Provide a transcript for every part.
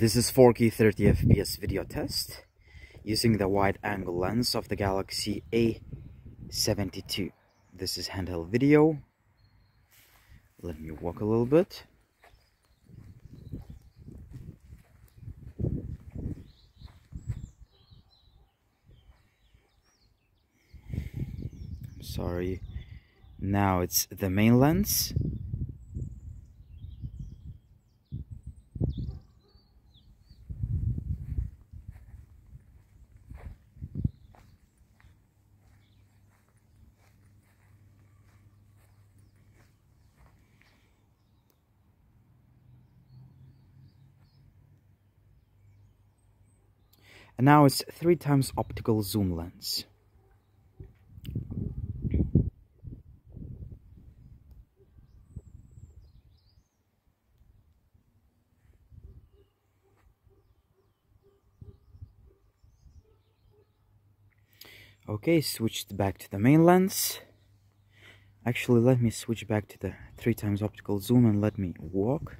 This is 4K 30 FPS video test using the wide angle lens of the Galaxy A72. This is handheld video. Let me walk a little bit. I'm sorry. Now it's the main lens and now it's three times optical zoom lens. Okay, switched back to the main lens. Actually, let me switch back to the three times optical zoom and let me walk.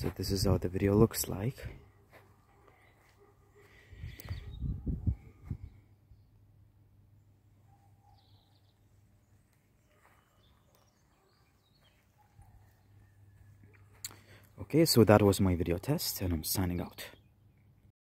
So this is how the video looks like. Okay so that was my video test and i'm signing out